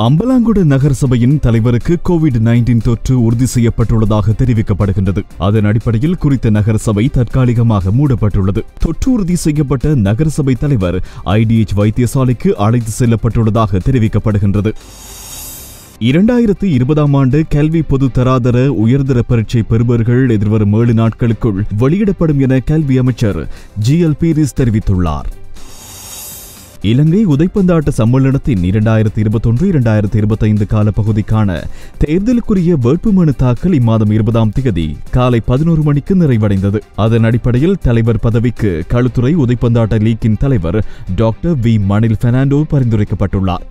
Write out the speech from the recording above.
அம்பலாங்குட நகரசபையின் தலைவருக்கு Covid nineteen தொற்று உறுதி செய்யப்பட்டுள்ளதாக தெரிவிக்கப்படுகின்றது. அதன் அடிப்படையில் குறித்த நகரசபை தற்காலிகமாக மூடப்பட்டுள்ளது. தொற்று உறுதி செய்யப்பட்ட நகரசபை தலைவர் ஐடிஎச் வைத்தியசாலைக்கு அழைத்து செல்லப்பட்டுள்ளதாக தெரிவிக்கப்படுகின்றது. இரண்டாயிரத்து இருபதாம் ஆண்டு கல்வி பொது தராதர உயர்தர பரீட்சை பெறுபவர்கள் எதிர்வரும் ஏழு நாட்களுக்குள் வெளியிடப்படும் என கல்வி அமைச்சர் ஜி எல் பீரிஸ் தெரிவித்துள்ளார். இலங்கை உதைப்பந்தாட்ட சம்மேளனத்தின் இரண்டாயிரத்தி இருபத்தொன்று இரண்டாயிரத்தி இருபத்தைந்து கால பகுதிக்கான தேர்தலுக்குரிய வேட்புமனு தாக்கல் இம்மாதம் இருபதாம் தேதி காலை பதினோரு மணிக்கு நிறைவடைந்தது. அதன் அடிப்படையில் தலைவர் பதவிக்கு களுத்துறை உதைப்பந்தாட்ட லீக்கின் தலைவர் டாக்டர் வி. மணில் பெர்னாண்டோ பரிந்துரைக்கப்பட்டுள்ளார்.